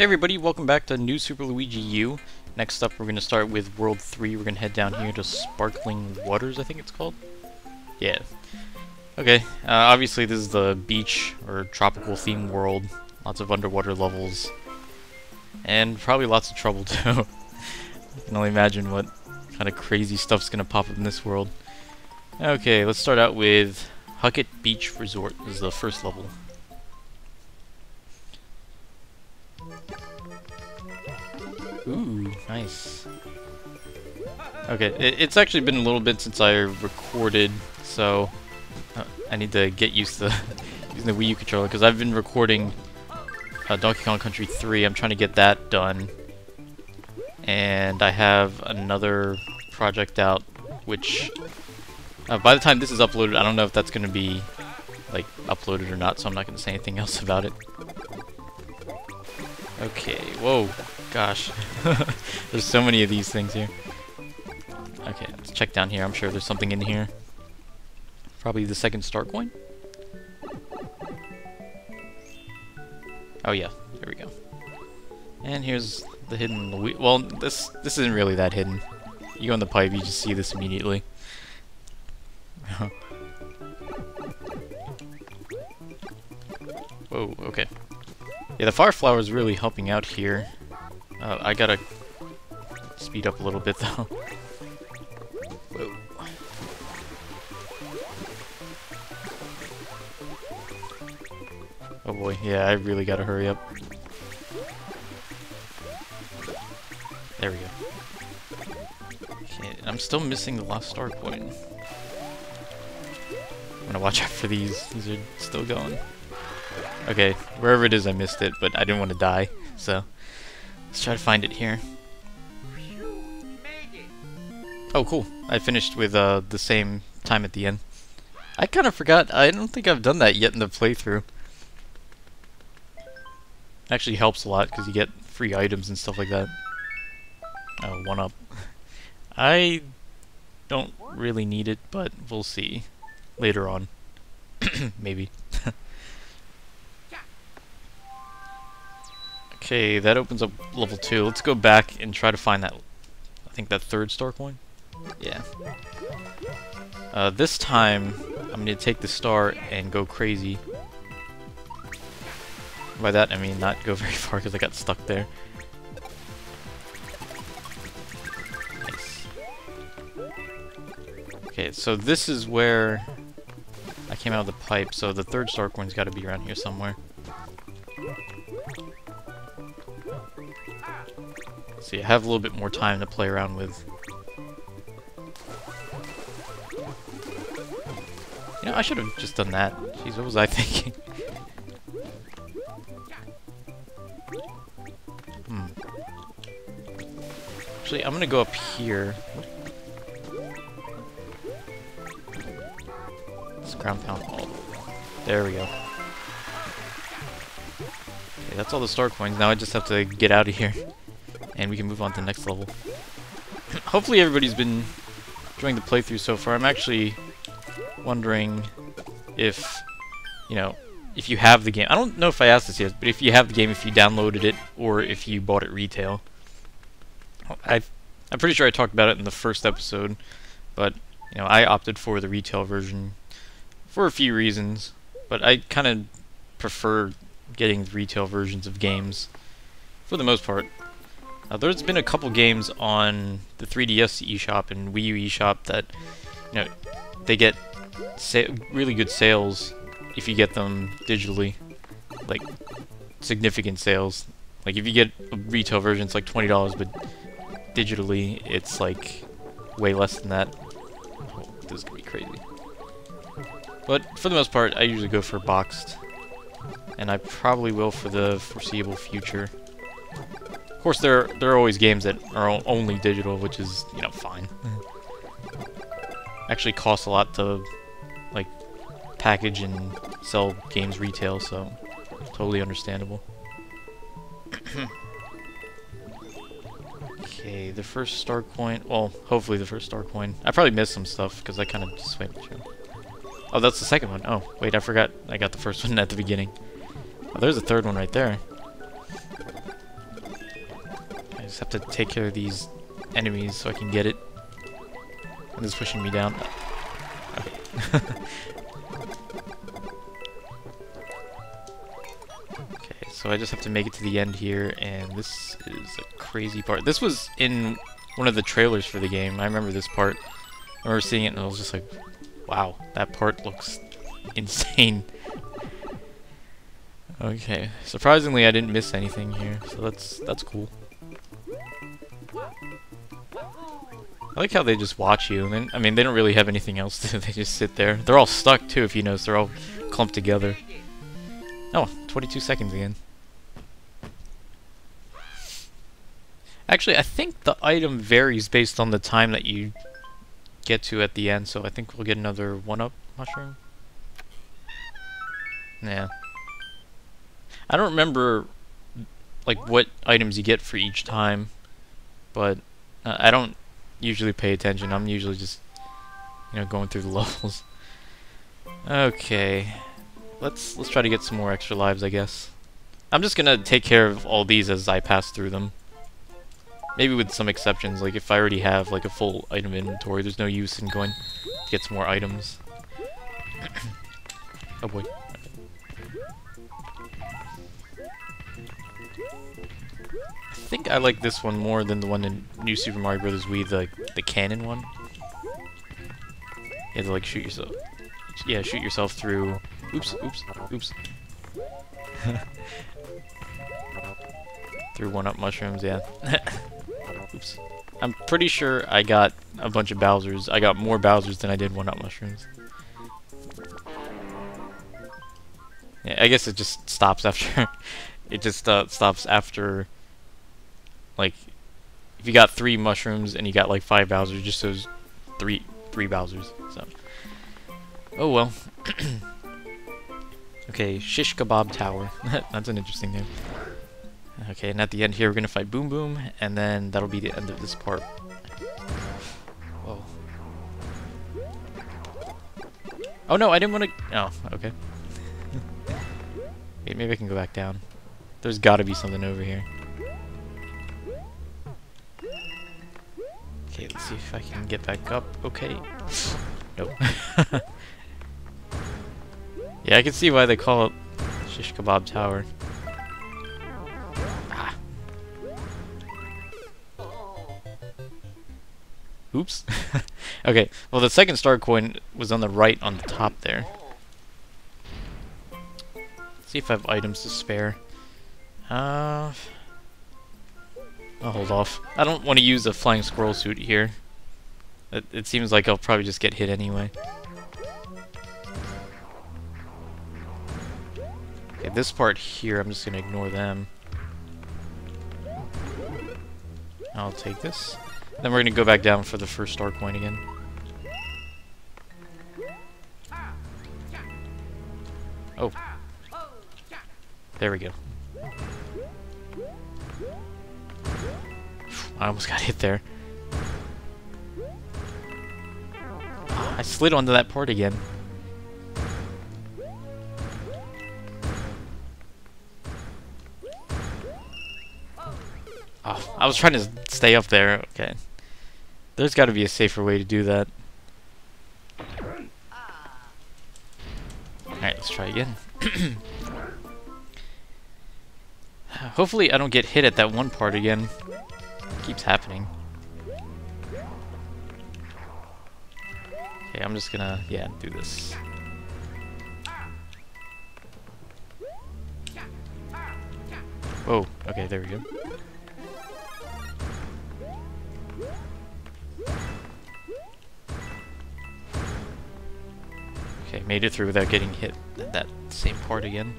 Hey everybody, welcome back to New Super Luigi U. Next up we're going to start with World 3. We're going to head down here to Sparkling Waters, I think it's called? Yeah. Okay, uh, obviously this is the beach or tropical theme world. Lots of underwater levels. And probably lots of trouble too. I can only imagine what kind of crazy stuff's going to pop up in this world. Okay, let's start out with Huckit Beach Resort is the first level. Ooh, nice. Okay, it, it's actually been a little bit since I recorded, so uh, I need to get used to using the Wii U controller, because I've been recording uh, Donkey Kong Country 3, I'm trying to get that done. And I have another project out, which uh, by the time this is uploaded, I don't know if that's going to be like uploaded or not, so I'm not going to say anything else about it. Okay, whoa, gosh. there's so many of these things here. Okay, let's check down here. I'm sure there's something in here. Probably the second star coin? Oh yeah, there we go. And here's the hidden well, this this isn't really that hidden. You go in the pipe, you just see this immediately. Whoa, okay. Yeah, the fire flower is really helping out here. Uh, I gotta speed up a little bit though. Whoa. Oh boy, yeah, I really gotta hurry up. There we go. Okay, I'm still missing the last star coin. I'm gonna watch out for these. These are still going. Okay, wherever it is I missed it, but I didn't want to die, so let's try to find it here. Oh, cool. I finished with uh, the same time at the end. I kind of forgot. I don't think I've done that yet in the playthrough. Actually helps a lot because you get free items and stuff like that. Oh, one up. I don't really need it, but we'll see later on. Maybe. Okay, that opens up level 2. Let's go back and try to find that, I think that third star coin? Yeah. Uh, this time, I'm going to take the star and go crazy. By that, I mean not go very far because I got stuck there. Nice. Okay, so this is where I came out of the pipe, so the third star coin's got to be around here somewhere. So you have a little bit more time to play around with. You know, I should have just done that. Jeez, what was I thinking? hmm. Actually, I'm gonna go up here. It's ground pound all. There we go. Okay, that's all the star coins. Now I just have to get out of here and we can move on to the next level. Hopefully everybody's been enjoying the playthrough so far. I'm actually wondering if, you know, if you have the game. I don't know if I asked this yet, but if you have the game, if you downloaded it, or if you bought it retail. i I'm pretty sure I talked about it in the first episode, but, you know, I opted for the retail version for a few reasons, but I kind of prefer getting retail versions of games for the most part. Uh, there's been a couple games on the 3DS eShop and Wii U eShop that, you know, they get really good sales if you get them digitally. Like, significant sales. Like, if you get a retail version, it's like $20, but digitally, it's like way less than that. Oh, this is gonna be crazy. But for the most part, I usually go for boxed. And I probably will for the foreseeable future. Of course, there there are always games that are only digital, which is you know fine. Mm-hmm. Actually, costs a lot to like package and sell games retail, so totally understandable. Hmm. okay, the first star coin. Well, hopefully the first star coin. I probably missed some stuff because I kind of just went through. Oh, that's the second one. Oh, wait, I forgot. I got the first one at the beginning. Oh, there's a third one right there. Have to take care of these enemies so I can get it. And it's pushing me down. Okay. so I just have to make it to the end here, and this is a crazy part. This was in one of the trailers for the game. I remember this part. I remember seeing it and I was just like, wow, that part looks insane. Okay, surprisingly I didn't miss anything here, so that's that's cool. I like how they just watch you, I mean, they don't really have anything else to they just sit there. They're all stuck, too, if you notice, they're all clumped together. Oh, 22 seconds again. Actually, I think the item varies based on the time that you get to at the end, so I think we'll get another one-up mushroom. Yeah. I don't remember like what items you get for each time, but uh, I don't usually pay attention. I'm usually just you know going through the levels. Okay. Let's let's try to get some more extra lives, I guess. I'm just gonna take care of all these as I pass through them. Maybe with some exceptions, like if I already have like a full item inventory, there's no use in going to get some more items. oh boy. I like this one more than the one in New Super Mario Bros. Wii, the the cannon one. You have to like shoot yourself. Yeah, shoot yourself through. Oops, oops, oops. through one-up mushrooms, yeah. oops. I'm pretty sure I got a bunch of Bowsers. I got more Bowsers than I did one-up mushrooms. Yeah, I guess it just stops after. it just uh, stops after like, if you got three mushrooms and you got like five Bowsers, just those three three Bowsers. So, oh well. okay, Shish Kebab Tower. That's an interesting name. Okay, and at the end here we're gonna fight Boom Boom, and then that'll be the end of this part. Whoa. Oh no, I didn't want to. Oh, okay. Wait, maybe I can go back down. There's got to be something over here. Okay, let's see if I can get back up. Okay. Nope. yeah, I can see why they call it Shish Kebab Tower. Ah. Oops. okay, well the second star coin was on the right on the top there. Let's see if I have items to spare. Uh... I'll hold off. I don't want to use a flying squirrel suit here. It, it seems like I'll probably just get hit anyway. Okay, this part here, I'm just going to ignore them. I'll take this. Then we're going to go back down for the first star coin again. Oh. There we go. I almost got hit there. I slid onto that port again. Oh, I was trying to stay up there. Okay. There's got to be a safer way to do that. Alright, let's try again. Hopefully I don't get hit at that one part again keeps happening. Okay, I'm just gonna, yeah, do this. Whoa, okay, there we go. Okay, made it through without getting hit that same part again.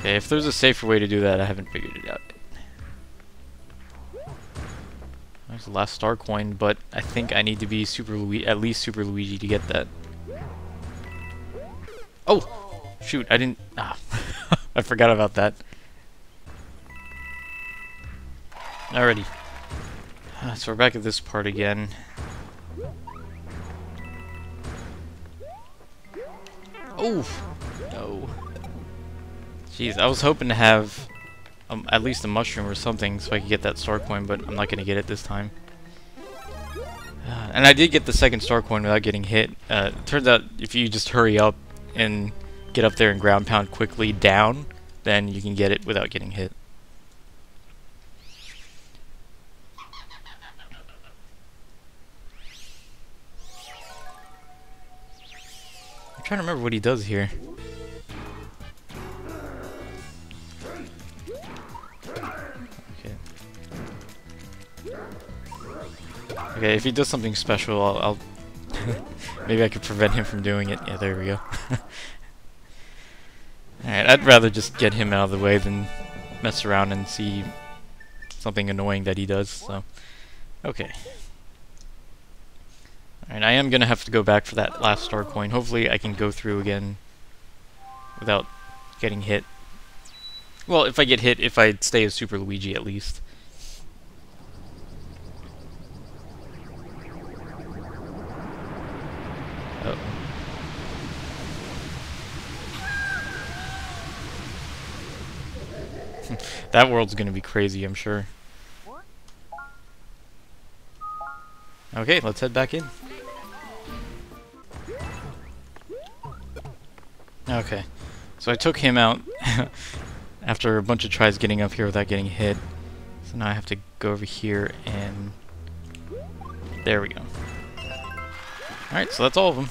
Okay, if there's a safer way to do that, I haven't figured it out yet. There's the last star coin, but I think I need to be Super Luigi, at least Super Luigi to get that. Oh! Shoot, I didn't... Ah, I forgot about that. Alrighty. Uh, so we're back at this part again. Oh! Jeez, I was hoping to have um, at least a mushroom or something so I could get that star coin, but I'm not going to get it this time. Uh, and I did get the second star coin without getting hit. Uh, turns out if you just hurry up and get up there and ground pound quickly down, then you can get it without getting hit. I'm trying to remember what he does here. Okay, if he does something special, I'll... I'll maybe I could prevent him from doing it. Yeah, there we go. Alright, I'd rather just get him out of the way than mess around and see something annoying that he does, so... Okay. Alright, I am gonna have to go back for that last star coin. Hopefully I can go through again without getting hit. Well, if I get hit, if I stay as Super Luigi at least. That world's gonna be crazy, I'm sure. Okay, let's head back in. Okay, so I took him out after a bunch of tries getting up here without getting hit. So now I have to go over here and... There we go. Alright, so that's all of them.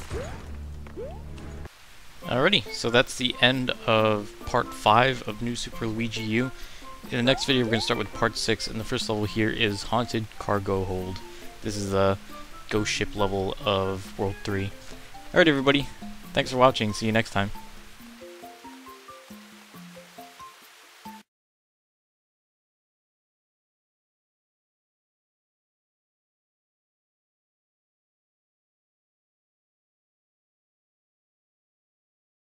Alrighty, so that's the end of part 5 of New Super Luigi U. In the next video we're going to start with part 6, and the first level here is Haunted Cargo Hold. This is the ghost ship level of World 3. Alright everybody, thanks for watching, see you next time.